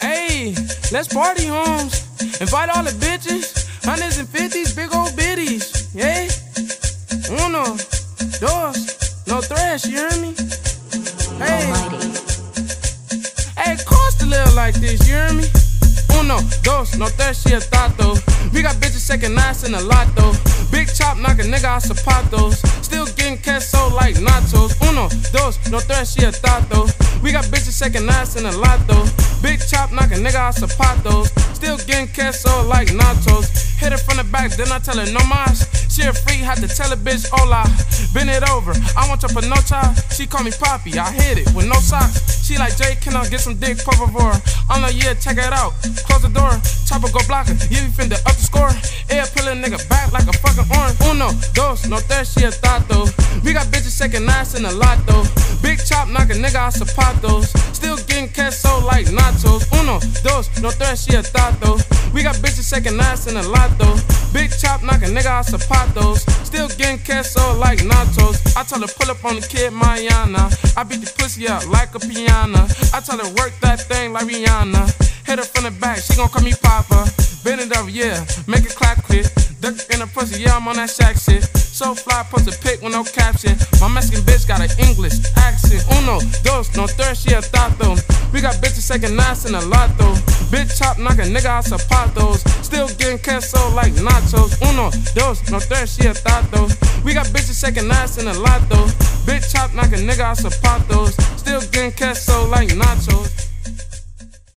Hey, let's party, homes. Invite all the bitches. Hundreds and fifties, big old biddies. Yeah? Uno, dos, no thrash, you hear me? Hey. Hey, cost a little like this, you hear me? Uno, dos, no tres, she a tato. We got bitches second nights in a lot though. Big chop knock a nigga out zapatos. Still getting queso like nachos. Uno, dos, no tres, she a tato. We got bitches second nights in a lot though. Big chop knock a nigga out zapatos. Still getting queso like nachos. Hit her from the back, then I tell her no mas. She a freak, had to tell a bitch hola. Bend it over, I want her for no child. She call me Poppy, I hit it with no socks. She like Jay, can I get some dick, por favor? I'm like, yeah, check it out. Close the door, chopper go block her. Yeah, we finna up the score. Air pull a nigga back like a fucking orange. Uno, dos, no tres, she a tato. We got bitches second nights in a lot though. Big chop knock a nigga out zapatos. Still getting queso like nachos. Uno, dos, no tres, she a tato. We got bitches shaking nights in a lot though. Big chop knock a nigga out zapatos. Still getting queso like nachos. I tell her pull up on the kid Mayana. I beat the pussy up like a piano. I tell her work that thing like Rihanna. Hit her from the back, she gon' call me Papa. Bend it over, yeah, make it clap quick. Duck in the pussy, yeah, I'm on that shack shit. So fly, post a pic with no caption. My Mexican bitch got an English accent. Uno, dos, no third, she a tato. We got bitches second nights in a lot though. Bitch chop, knock a nigga out zapatos. Still getting queso like nachos. Uno, dos, no third, she a tato. We got bitches second nights in a lot though. Bitch chop, knock a nigga out zapatos. Still getting queso like nachos.